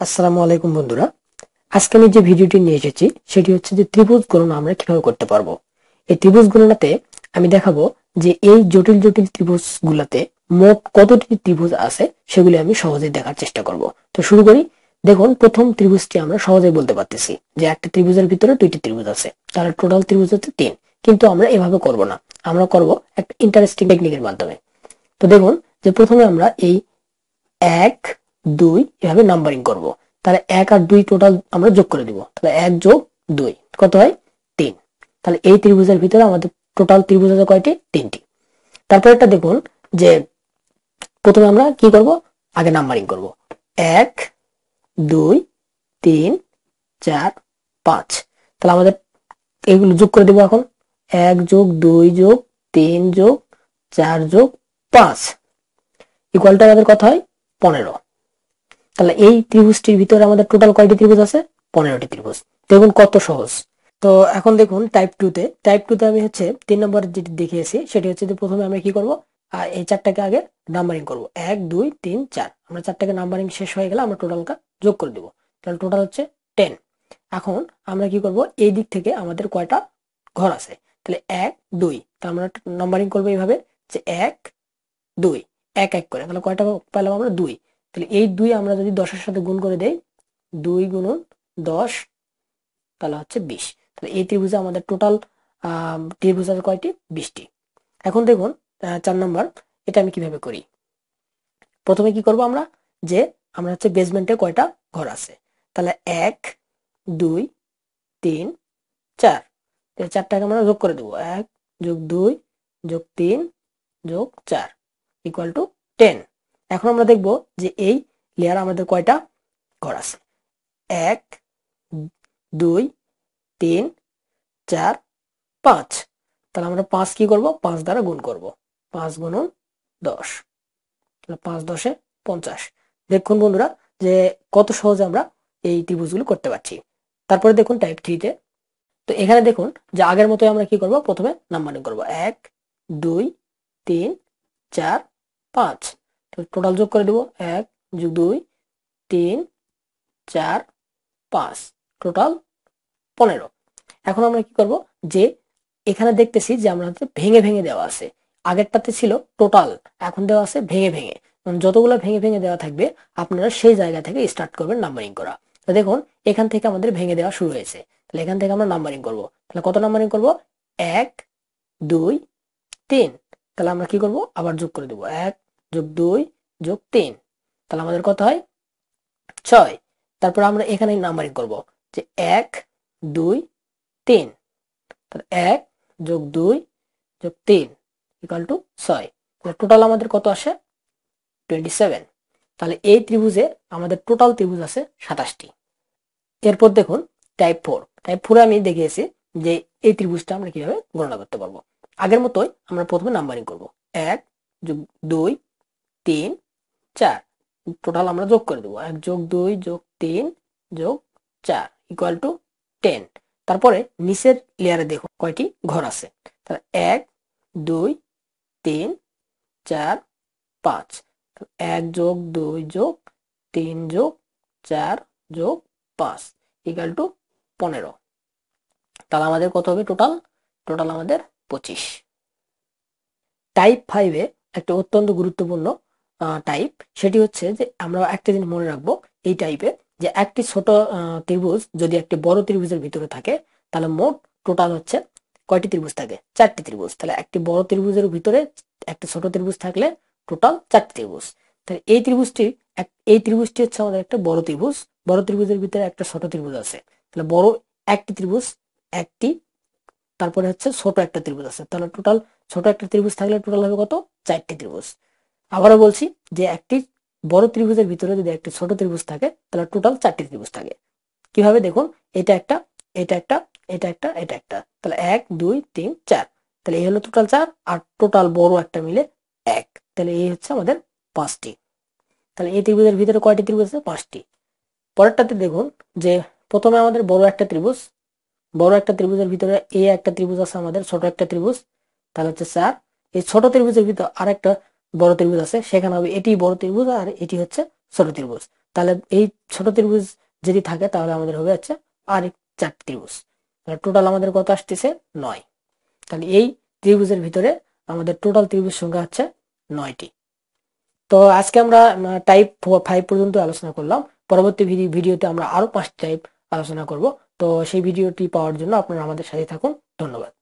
আসসালামু আলাইকুম বন্ধুরা। আজকে আমি যে ভিডিওটি নিয়ে এসেছি, সেটি হচ্ছে যে ত্রিভুজ গণনা আমরা কীভাবে করতে পারব। এই ত্রিভুজ গণনাতে আমি দেখাবো যে এই জটিল জটিল ত্রিভুজ গুলাতে মোট কতটি ত্রিভুজ আছে, সেগুলি আমি সহজেই দেখার চেষ্টা করব। তো শুরু করি। দেখুন, প্রথম ত্রিভুজটি আমরা সহজেই বলতে পারতেছি যে একটা ত্রিভুজের ভিতরে দুইটি ত্রিভুজ আছে তাহলে টোটাল ত্রিভুজ হচ্ছে তিন। কিন্তু আমরা এভাবে করব না, আমরা করব একটা ইন্টারেস্টিং টেকনিকের মাধ্যমে। তো দেখুন যে প্রথমে আমরা এই এক দুই, এভাবে নাম্বারিং করব। তাহলে এক আর দুই টোটাল আমরা যোগ করে দিব। তাহলে এক যোগ দুই, কত হয়? তিন। তাহলে এই ত্রিভুজের ভিতরে আমাদের টোটাল ত্রিভুজ আছে কয়টি? তিনটি। তারপর একটা দেখুন যে প্রথমে আমরা কি করব? আগে নাম্বারিং করব। এক, দুই, তিন, চার, পাঁচ। তাহলে আমাদের এগুলো যোগ করে দেবো এখন। এক যোগ দুই যোগ তিন যোগ চার যোগ পাঁচ। ইকুয়ালটা আমাদের কথা হয়? পনেরো। তাহলে এই ত্রিভুজটির ভিতরে আমাদের টোটাল কয়টি ত্রিভুজ আছে? পনেরোটি ত্রিভুজ। দেখুন কত সহজ। তো এখন দেখুন টাইপ টু তে। টাইপ টু তে আমি হচ্ছে তিন নম্বর যেটি দেখিয়েছি, সেটি হচ্ছে যে প্রথমে আমরা কি করব? এই চারটাকে আগে নাম্বারিং করব। এক, দুই, তিন, চার। আমরা চারটাকে নাম্বারিং শেষ হয়ে গেলে আমরা টোটালটা যোগ করে দেবো। তাহলে টোটাল হচ্ছে টেন এখন আমরা কি করব? এই দিক থেকে আমাদের কয়টা ঘর আছে? তাহলে এক, দুই। তা আমরা নাম্বারিং করব এইভাবে যে এক, দুই। এক এক করে। তাহলে কয়টা পেলাম আমরা? দুই। তাহলে এই দুই আমরা যদি দশের সাথে গুণ করে দেই, দুই গুণন দশ, তাহলে হচ্ছে বিশ। তাহলে এই ত্রিভুজে আমাদের টোটাল ত্রিভুজ আছে কয়টি? বিশটি। এখন দেখুন চার নম্বর, এটা আমি কীভাবে করি? প্রথমে কি করব আমরা? যে আমরা হচ্ছে বেসমেন্টে কয়টা ঘর আছে? তাহলে এক, দুই, তিন, চার। চারটাকে আমরা যোগ করে দেবো। এক যোগ দুই যোগ তিন যোগ চার ইকুয়াল টু টেন এখন আমরা দেখব যে এই লেয়ার আমাদের কয়টা? ঘর আছে। এক, দুই, তিন, চার, পাঁচ। তাহলে আমরা পাঁচ কি করব? পাঁচ দ্বারা গুণ করব। পাঁচ গুণন দশ। তাহলে পাঁচ দশে পঞ্চাশ। দেখুন বন্ধুরা যে কত সহজে আমরা এই ত্রিভুজগুলো করতে পারছি। তারপরে দেখুন টাইপ থ্রিতে তো। এখানে দেখুন যে আগের মতোই আমরা কি করব? প্রথমে নাম্বারিং করব। এক, দুই, তিন, চার, পাঁচ। টোটাল যোগ করে দেবো এক, যোগ দুই, তিন, চার, পাঁচ। টোটাল পনেরো। এখন আমরা কি করব? যে এখানে দেখতেছি যে আমরা ভেঙে ভেঙে দেওয়া আছে। আগেরটাতে ছিল টোটাল এখন দেওয়া আছে ভেঙে ভেঙে। মানে যতগুলো ভেঙে ভেঙে দেওয়া থাকবে, আপনারা সেই জায়গা থেকে স্টার্ট করবেন নাম্বারিং করা। তো দেখুন, এখান থেকে আমাদের ভেঙে দেওয়া শুরু হয়েছে। তাহলে এখান থেকে আমরা নাম্বারিং করব। তাহলে কত নাম্বারিং করব? এক, দুই, তিন। তাহলে আমরা কি করব? আবার যোগ করে দেবো। এক যোগ দুই যোগ তিন। তাহলে আমাদের কত হয়? ছয়। তারপর আমরা এখানে নাম্বারিং করব যে এক, দুই, তিন। তাহলে এক যোগ দুই যোগ তিন ইকাল টু ছয়। টোটাল আমাদের কত আসে? টোয়েন্টি সেভেন তাহলে এই ত্রিভুজে আমাদের টোটাল ত্রিভুজ আছে সাতাশটি। এরপর দেখুন টাইপ ফোর টাইপ ফোরে আমি দেখিয়েছি যে এই ত্রিভুজটা আমরা কীভাবে গণনা করতে পারব। আগের মতোই আমরা প্রথমে নাম্বারিং করব। এক যোগ দুই তিন, চার। টোটাল আমরা যোগ করে দেবো। এক যোগ দুই যোগ তিন যোগ চার ইকুয়াল টু টেন তারপরে নিচের লেয়ারে দেখুন কয়টি ঘর আছে। তাহলে এক, দুই, তিন, চার, পাঁচ। এক যোগ দুই যোগ তিন যোগ চার যোগ পাঁচ ইকুয়াল টু পনেরো। তাহলে আমাদের কত হবে টোটাল? টোটাল আমাদের পঁচিশ। টাইপ ফাইভে একটা অত্যন্ত গুরুত্বপূর্ণ টাইপ সেটি হচ্ছে যে আমরা একটা জিনিস মনে রাখব এই টাইপে যে একটি ছোট ত্রিভুজ যদি একটি বড় ত্রিভুজের ভিতরে থাকে, তাহলে মোট টোটাল হচ্ছে কয়টি ত্রিভুজ থাকে? চারটি ত্রিভুজ। তাহলে একটি বড় ত্রিভুজের ভিতরে একটা ছোট ত্রিভুজ থাকলে টোটাল চারটি ত্রিভুজ। তাহলে এই ত্রিভুজটি এই ত্রিভুজটি হচ্ছে আমাদের একটা বড় ত্রিভুজ, বড় ত্রিভুজের ভিতরে একটা ছোট ত্রিভুজ আছে। তাহলে বড় একটি ত্রিভুজ, একটি, তারপরে হচ্ছে ছোট একটা ত্রিভুজ আছে। তাহলে টোটাল ছোট একটা ত্রিভুজ থাকলে টোটাল হবে কত? চারটি ত্রিভুজ। আবারও বলছি যে একটি বড় ত্রিভুজের ভিতরে যদি একটি ছোট ত্রিভুজ থাকে, তাহলে টোটাল চারটি ত্রিভুজ থাকে। কীভাবে দেখুন? এটা একটা এটা একটা এটা একটা এটা একটা। তাহলে এক, দুই, তিন, চার। তাহলে এই হলো টোটাল চার আর টোটাল বড় একটা মিলে এক। তাহলে এই হচ্ছে আমাদের পাঁচটি। তাহলে এই ত্রিভুজের ভিতরে কয়টি ত্রিভুজ আছে? পাঁচটি। পরেরটাতে দেখুন যে প্রথমে আমাদের বড় একটা ত্রিভুজ, বড় একটা ত্রিভুজের ভিতরে এ একটা ত্রিভুজ আছে আমাদের, ছোট একটা ত্রিভুজ। তাহলে হচ্ছে চার। এই ছোট ত্রিভুজের ভিতর আর একটা বড় ত্রিভুজ আছে, সেখানে হবে এটি বড় ত্রিভুজ আর এটি হচ্ছে ছোট ত্রিভুজ। তাহলে এই ছোট ত্রিভুজ যদি থাকে, তাহলে আমাদের হবে হচ্ছে আর চার ত্রিভুজ। টোটাল আমাদের কত আসতেছে? নয়। তাহলে এই ত্রিভুজের ভিতরে আমাদের টোটাল ত্রিভুজ সংখ্যা হচ্ছে নয়টি। তো আজকে আমরা টাইপ ফাইভ পর্যন্ত আলোচনা করলাম। পরবর্তী ভিডি- ভিডিওতে আমরা আরও পাঁচটি টাইপ আলোচনা করব। তো সেই ভিডিওটি পাওয়ার জন্য আপনারা আমাদের সাথে থাকুন। ধন্যবাদ।